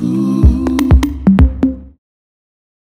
Ooh.